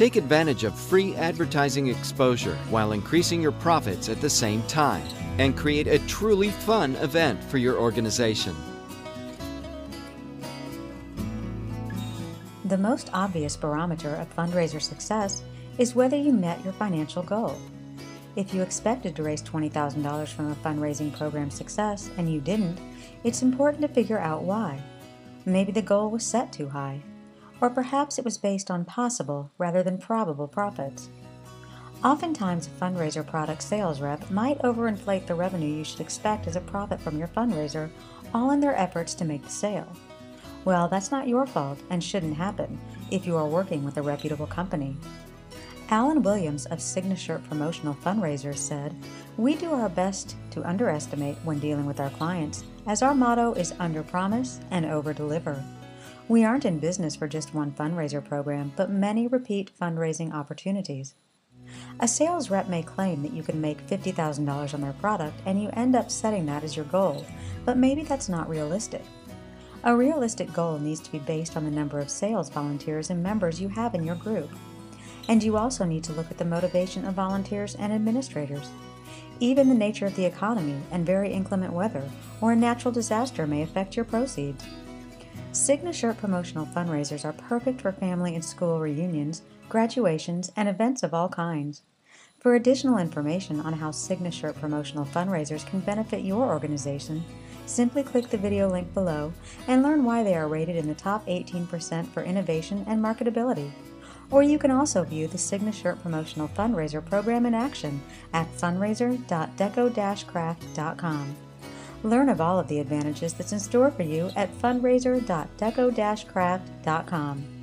Take advantage of free advertising exposure while increasing your profits at the same time and create a truly fun event for your organization. The most obvious barometer of fundraiser success is whether you met your financial goal. If you expected to raise $20,000 from a fundraising program success and you didn't, it's important to figure out why. Maybe the goal was set too high, or perhaps it was based on possible rather than probable profits. Oftentimes, a fundraiser product sales rep might overinflate the revenue you should expect as a profit from your fundraiser, all in their efforts to make the sale. Well, that's not your fault and shouldn't happen if you are working with a reputable company. Alan Williams of SIGnaShirt Promotional Fundraisers said, We do our best to underestimate when dealing with our clients, as our motto is under promise and over deliver. We aren't in business for just one fundraiser program, but many repeat fundraising opportunities. A sales rep may claim that you can make $50,000 on their product and you end up setting that as your goal, but maybe that's not realistic. A realistic goal needs to be based on the number of sales volunteers and members you have in your group. And you also need to look at the motivation of volunteers and administrators. Even the nature of the economy and very inclement weather or a natural disaster may affect your proceeds. SIGnaShirt promotional fundraisers are perfect for family and school reunions, graduations, and events of all kinds. For additional information on how SIGnaShirt promotional fundraisers can benefit your organization, simply click the video link below and learn why they are rated in the top 18% for innovation and marketability. Or you can also view the SIGnaShirt Promotional Fundraiser program in action at fundraiser.deco-craft.com. Learn of all of the advantages that's in store for you at fundraiser.deco-craft.com.